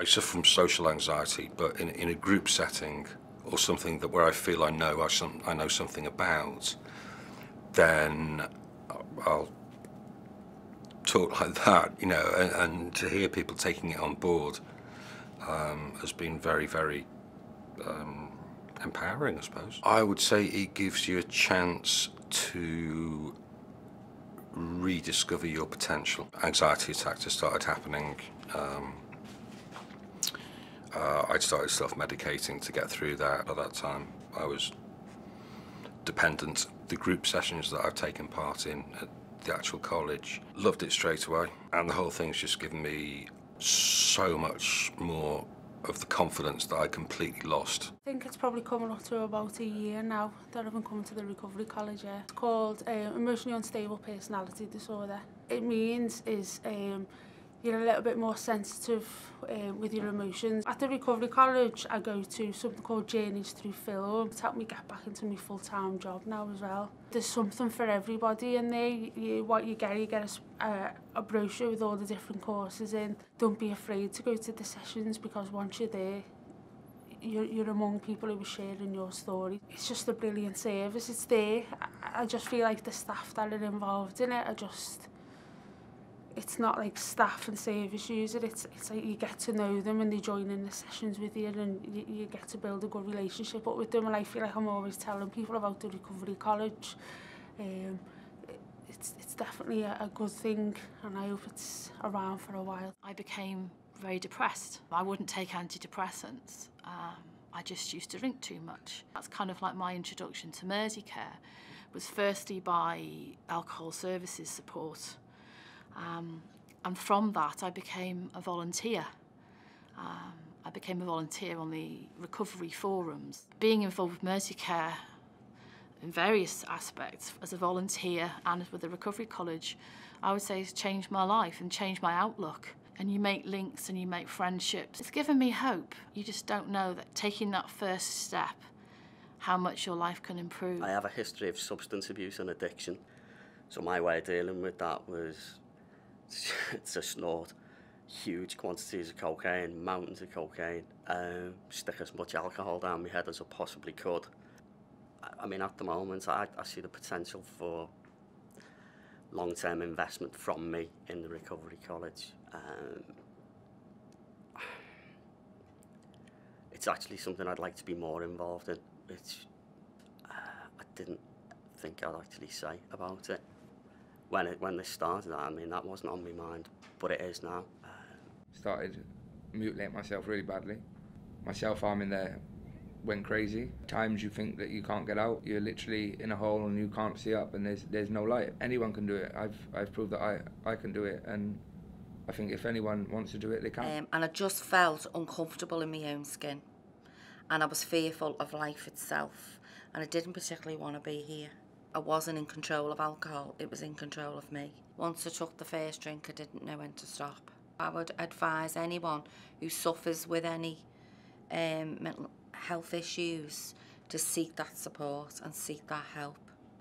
I suffer from social anxiety, but in, in a group setting or something that where I feel I know I, some, I know something about, then I'll talk like that, you know, and, and to hear people taking it on board um, has been very, very um, empowering, I suppose. I would say it gives you a chance to rediscover your potential. Anxiety attacks have started happening. Um, uh, I started self-medicating to get through that. At that time, I was dependent. The group sessions that I've taken part in at the actual college, loved it straight away. And the whole thing's just given me so much more of the confidence that I completely lost. I think it's probably coming up to about a year now that I've been coming to the Recovery College. Yeah. It's called uh, Emotionally Unstable Personality Disorder. It means is um, you're a little bit more sensitive um, with your emotions. At the Recovery College, I go to something called Journeys Through Film. It's helped me get back into my full-time job now as well. There's something for everybody in there. You, what you get, you get a, a, a brochure with all the different courses in. Don't be afraid to go to the sessions because once you're there, you're, you're among people who are sharing your story. It's just a brilliant service. It's there. I, I just feel like the staff that are involved in it are just it's not like staff and service user it's it's like you get to know them and they join in the sessions with you and you, you get to build a good relationship up with them. And I feel like I'm always telling people about the recovery college. Um it's it's definitely a, a good thing and I hope it's around for a while. I became very depressed. I wouldn't take antidepressants. Um I just used to drink too much. That's kind of like my introduction to Merseycare. Was firstly by alcohol services support. Um, and from that, I became a volunteer. Um, I became a volunteer on the recovery forums. Being involved with Mersey Care in various aspects as a volunteer and with the Recovery College, I would say has changed my life and changed my outlook. And you make links and you make friendships. It's given me hope. You just don't know that taking that first step, how much your life can improve. I have a history of substance abuse and addiction. So my way of dealing with that was to snort huge quantities of cocaine, mountains of cocaine, um, stick as much alcohol down my head as I possibly could. I, I mean, at the moment, I, I see the potential for long-term investment from me in the Recovery College. Um, it's actually something I'd like to be more involved in. It's, uh, I didn't think I'd actually say about it when it when this started. I mean, that wasn't on my mind, but it is now. Started mutilating myself really badly. My self-harming there went crazy. Times you think that you can't get out, you're literally in a hole and you can't see up, and there's there's no light. Anyone can do it. I've I've proved that I I can do it, and I think if anyone wants to do it, they can. Um, and I just felt uncomfortable in my own skin, and I was fearful of life itself, and I didn't particularly want to be here. I wasn't in control of alcohol, it was in control of me. Once I took the first drink, I didn't know when to stop. I would advise anyone who suffers with any um, mental health issues to seek that support and seek that help.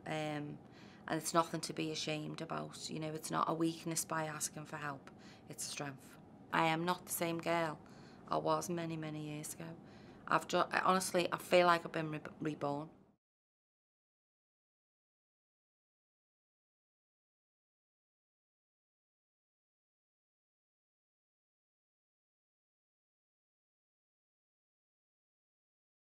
Um, and it's nothing to be ashamed about. You know, it's not a weakness by asking for help. It's a strength. I am not the same girl I was many, many years ago. I've just, honestly, I feel like I've been re reborn.